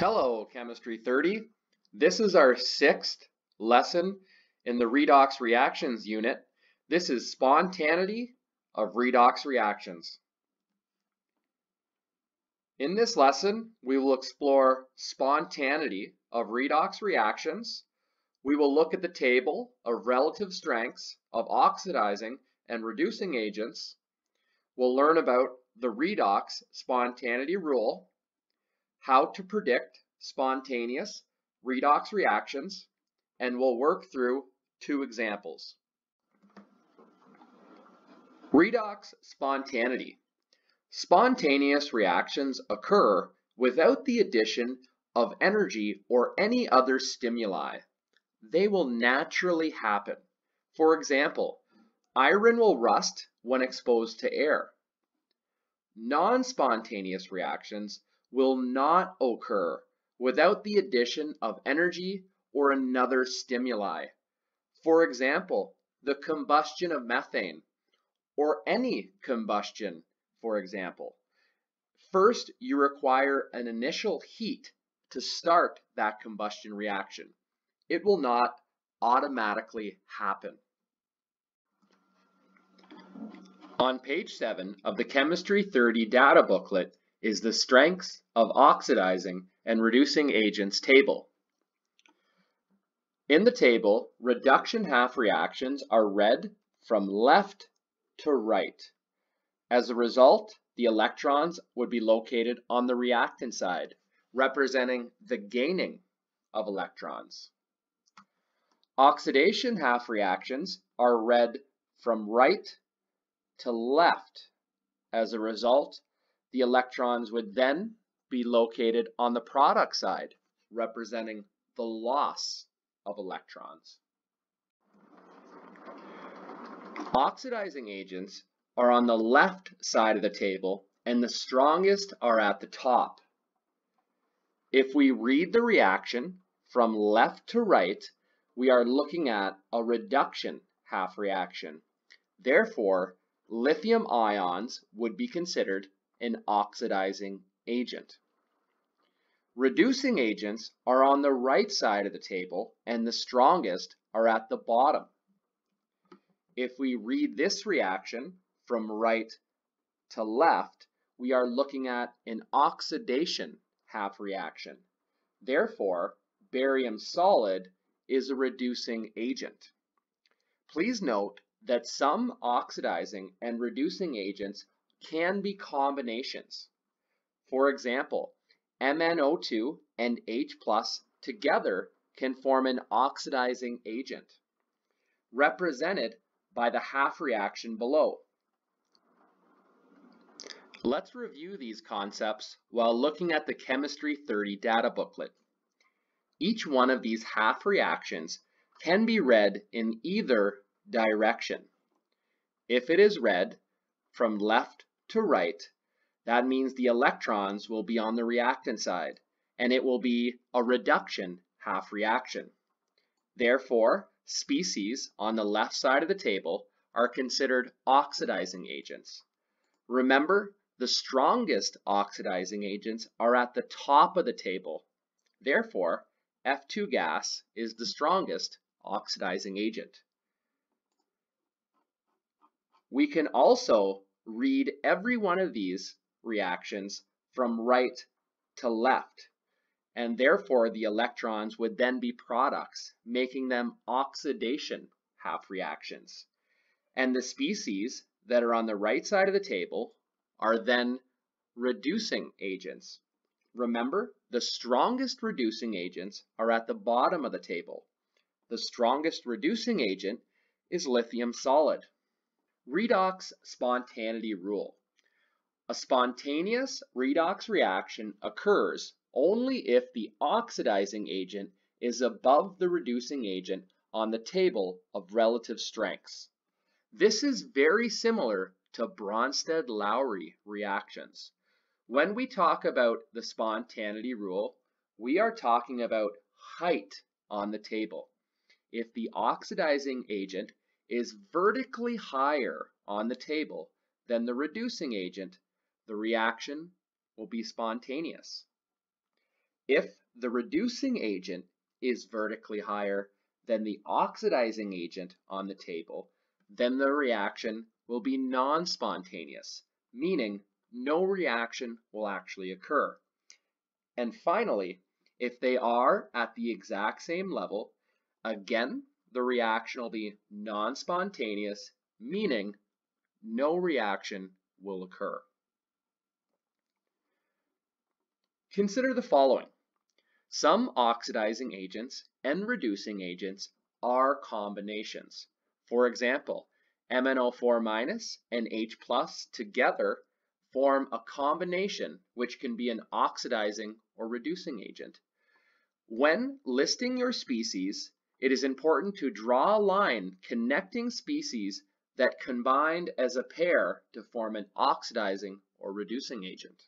Hello, Chemistry 30. This is our sixth lesson in the redox reactions unit. This is spontaneity of redox reactions. In this lesson, we will explore spontaneity of redox reactions. We will look at the table of relative strengths of oxidizing and reducing agents. We'll learn about the redox spontaneity rule how to predict spontaneous redox reactions, and we'll work through two examples. Redox spontaneity. Spontaneous reactions occur without the addition of energy or any other stimuli. They will naturally happen. For example, iron will rust when exposed to air. Non-spontaneous reactions will not occur without the addition of energy or another stimuli. For example, the combustion of methane or any combustion, for example. First, you require an initial heat to start that combustion reaction. It will not automatically happen. On page 7 of the Chemistry 30 data booklet, is the strengths of oxidizing and reducing agents table. In the table, reduction half reactions are read from left to right. As a result, the electrons would be located on the reactant side, representing the gaining of electrons. Oxidation half reactions are read from right to left. As a result, the electrons would then be located on the product side, representing the loss of electrons. Oxidizing agents are on the left side of the table and the strongest are at the top. If we read the reaction from left to right, we are looking at a reduction half reaction. Therefore, lithium ions would be considered an oxidizing agent. Reducing agents are on the right side of the table and the strongest are at the bottom. If we read this reaction from right to left, we are looking at an oxidation half reaction. Therefore, barium solid is a reducing agent. Please note that some oxidizing and reducing agents can be combinations. For example, MnO2 and H plus together can form an oxidizing agent, represented by the half reaction below. Let's review these concepts while looking at the Chemistry 30 data booklet. Each one of these half reactions can be read in either direction. If it is read from left to right, that means the electrons will be on the reactant side, and it will be a reduction half reaction. Therefore, species on the left side of the table are considered oxidizing agents. Remember, the strongest oxidizing agents are at the top of the table. Therefore, F2 gas is the strongest oxidizing agent. We can also read every one of these reactions from right to left. And therefore, the electrons would then be products, making them oxidation half reactions. And the species that are on the right side of the table are then reducing agents. Remember, the strongest reducing agents are at the bottom of the table. The strongest reducing agent is lithium solid. Redox spontaneity rule. A spontaneous redox reaction occurs only if the oxidizing agent is above the reducing agent on the table of relative strengths. This is very similar to Bronsted-Lowry reactions. When we talk about the spontaneity rule, we are talking about height on the table. If the oxidizing agent is vertically higher on the table than the reducing agent, the reaction will be spontaneous. If the reducing agent is vertically higher than the oxidizing agent on the table, then the reaction will be non-spontaneous, meaning no reaction will actually occur. And finally, if they are at the exact same level, again, the reaction will be non-spontaneous, meaning no reaction will occur. Consider the following. Some oxidizing agents and reducing agents are combinations. For example, MnO4- and H together form a combination which can be an oxidizing or reducing agent. When listing your species, it is important to draw a line connecting species that combined as a pair to form an oxidizing or reducing agent.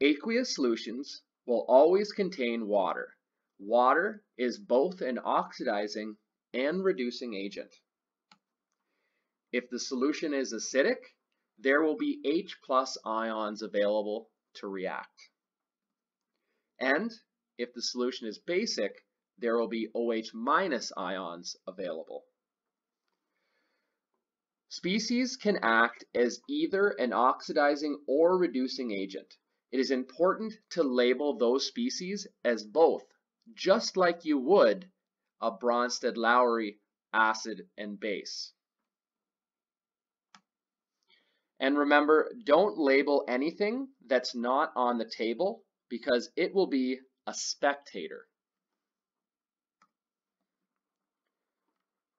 Aqueous solutions will always contain water. Water is both an oxidizing and reducing agent. If the solution is acidic, there will be H plus ions available to react. And if the solution is basic, there will be OH minus ions available. Species can act as either an oxidizing or reducing agent. It is important to label those species as both, just like you would a Bronsted-Lowry acid and base. And remember, don't label anything that's not on the table because it will be a spectator.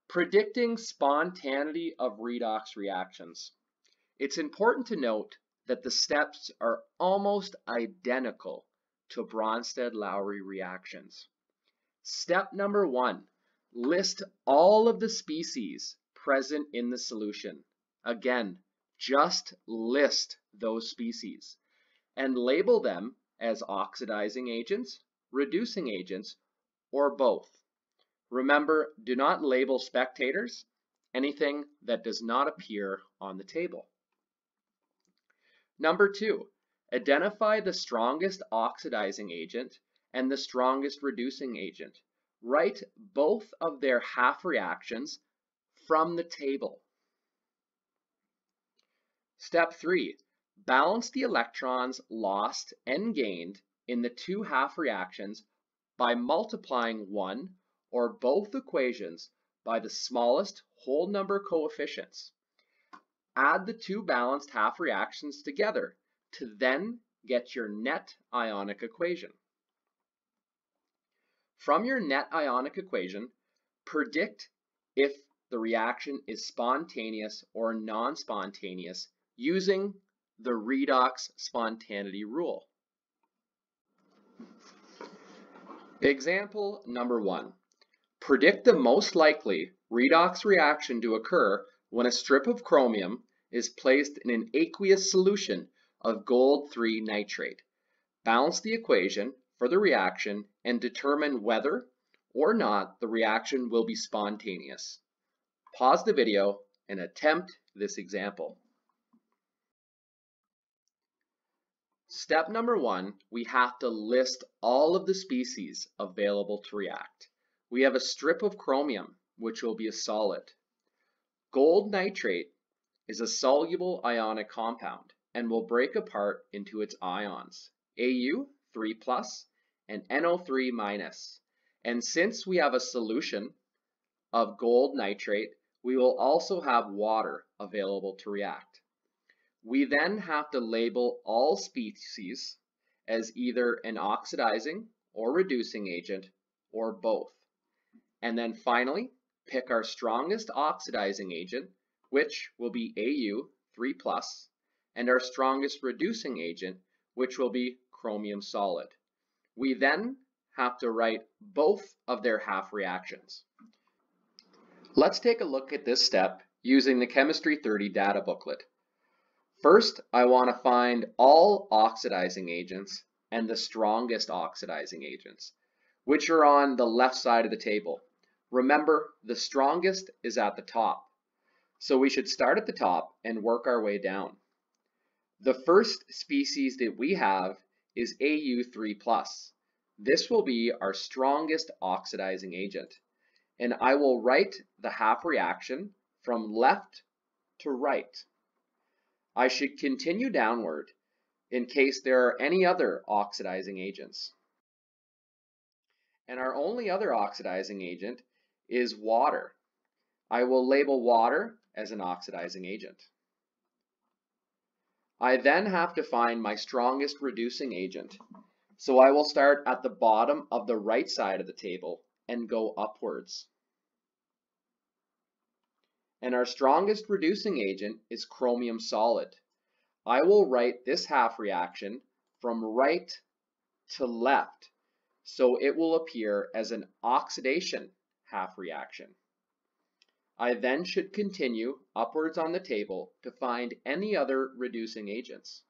Predicting spontaneity of redox reactions. It's important to note that the steps are almost identical to Bronsted-Lowry reactions. Step number one, list all of the species present in the solution. Again, just list those species and label them as oxidizing agents, reducing agents, or both. Remember, do not label spectators anything that does not appear on the table. Number two, identify the strongest oxidizing agent and the strongest reducing agent. Write both of their half reactions from the table. Step 3. Balance the electrons lost and gained in the two half reactions by multiplying one or both equations by the smallest whole number coefficients. Add the two balanced half reactions together to then get your net ionic equation. From your net ionic equation, predict if the reaction is spontaneous or non-spontaneous using the redox spontaneity rule. Example number one. Predict the most likely redox reaction to occur when a strip of chromium is placed in an aqueous solution of gold 3 nitrate. Balance the equation for the reaction and determine whether or not the reaction will be spontaneous. Pause the video and attempt this example. Step number one, we have to list all of the species available to react. We have a strip of chromium, which will be a solid. Gold nitrate is a soluble ionic compound and will break apart into its ions, Au 3 and NO3. And since we have a solution of gold nitrate, we will also have water available to react. We then have to label all species as either an oxidizing or reducing agent or both. And then finally, pick our strongest oxidizing agent, which will be Au 3 and our strongest reducing agent, which will be chromium solid. We then have to write both of their half reactions. Let's take a look at this step using the Chemistry 30 data booklet. First, I want to find all oxidizing agents and the strongest oxidizing agents, which are on the left side of the table. Remember, the strongest is at the top. So we should start at the top and work our way down. The first species that we have is Au3+. This will be our strongest oxidizing agent. And I will write the half reaction from left to right. I should continue downward in case there are any other oxidizing agents. And our only other oxidizing agent is water. I will label water as an oxidizing agent. I then have to find my strongest reducing agent. So I will start at the bottom of the right side of the table and go upwards. And our strongest reducing agent is chromium solid. I will write this half reaction from right to left so it will appear as an oxidation half reaction. I then should continue upwards on the table to find any other reducing agents.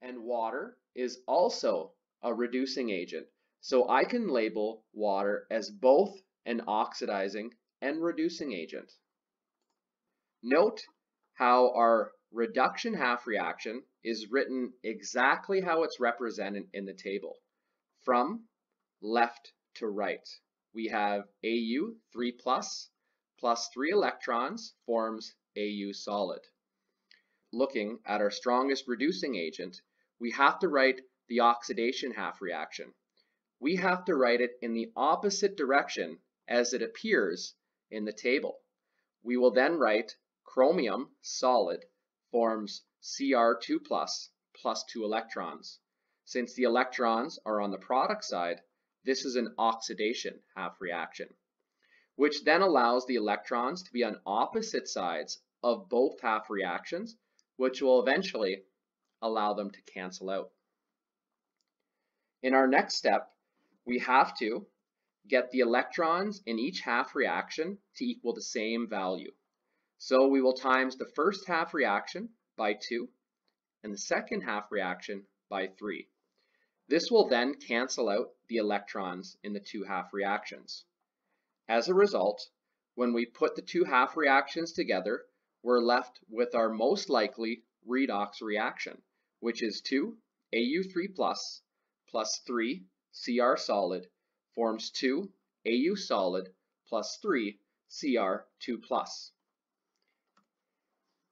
And water is also a reducing agent, so I can label water as both an oxidizing and reducing agent. Note how our reduction half reaction is written exactly how it's represented in the table, from left to right. We have Au 3 plus plus 3 electrons forms Au solid. Looking at our strongest reducing agent, we have to write the oxidation half reaction. We have to write it in the opposite direction as it appears in the table. We will then write chromium solid forms Cr2 plus plus 2 electrons. Since the electrons are on the product side, this is an oxidation half reaction, which then allows the electrons to be on opposite sides of both half reactions, which will eventually allow them to cancel out. In our next step, we have to get the electrons in each half reaction to equal the same value. So we will times the first half reaction by 2 and the second half reaction by 3. This will then cancel out the electrons in the two half reactions. As a result, when we put the two half reactions together, we're left with our most likely redox reaction, which is 2 Au3 plus plus 3 Cr solid forms 2 Au solid plus 3 Cr2 plus.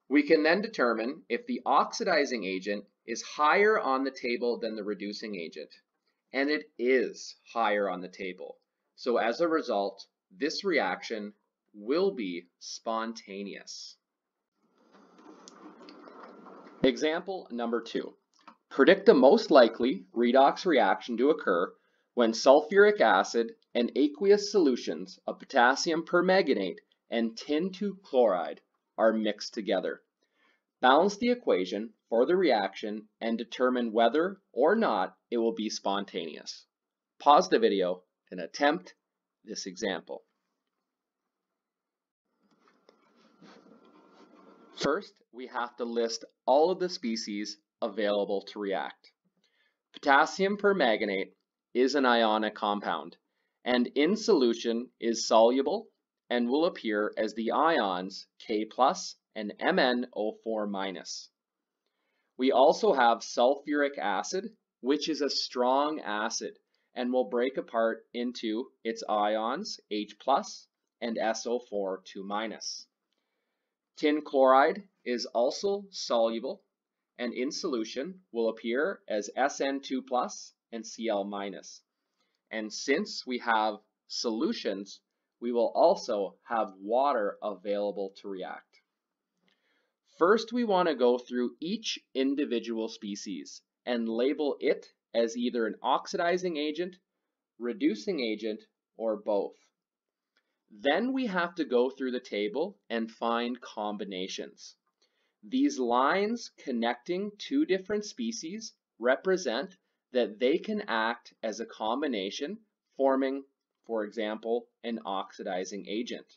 We can then determine if the oxidizing agent is higher on the table than the reducing agent, and it is higher on the table. So as a result, this reaction will be spontaneous. Example number two. Predict the most likely redox reaction to occur when sulfuric acid and aqueous solutions of potassium permanganate and tin 2 chloride are mixed together. Balance the equation for the reaction and determine whether or not it will be spontaneous. Pause the video and attempt this example. First, we have to list all of the species available to react. Potassium permanganate is an ionic compound and in solution is soluble and will appear as the ions K plus and MnO4-. We also have sulfuric acid, which is a strong acid and will break apart into its ions H plus and SO4 2-. Tin chloride is also soluble and in solution will appear as SN2 plus and Cl minus. And since we have solutions, we will also have water available to react. First, we want to go through each individual species and label it as either an oxidizing agent, reducing agent, or both. Then we have to go through the table and find combinations. These lines connecting two different species represent that they can act as a combination forming for example, an oxidizing agent.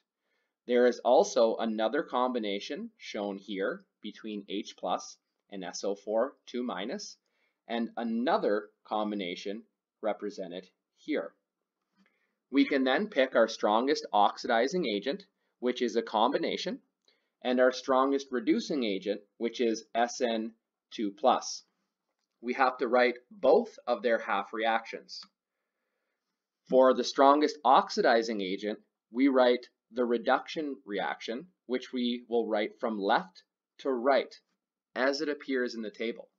There is also another combination shown here between H plus and SO4 2 minus, and another combination represented here. We can then pick our strongest oxidizing agent, which is a combination, and our strongest reducing agent, which is SN2+. We have to write both of their half reactions. For the strongest oxidizing agent, we write the reduction reaction, which we will write from left to right as it appears in the table.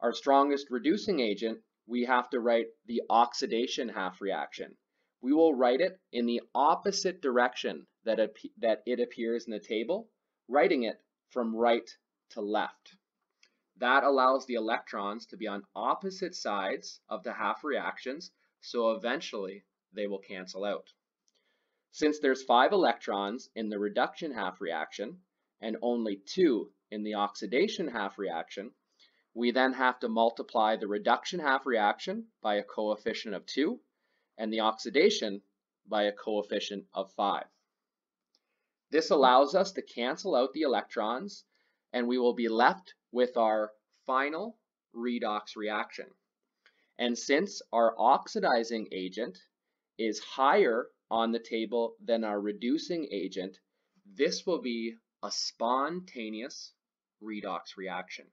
Our strongest reducing agent, we have to write the oxidation half reaction. We will write it in the opposite direction that it, that it appears in the table, writing it from right to left. That allows the electrons to be on opposite sides of the half reactions, so eventually they will cancel out. Since there's five electrons in the reduction half reaction and only two in the oxidation half reaction, we then have to multiply the reduction half reaction by a coefficient of 2 and the oxidation by a coefficient of 5. This allows us to cancel out the electrons and we will be left with our final redox reaction. And since our oxidizing agent is higher on the table than our reducing agent, this will be a spontaneous redox reaction.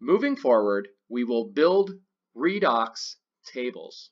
Moving forward, we will build redox tables.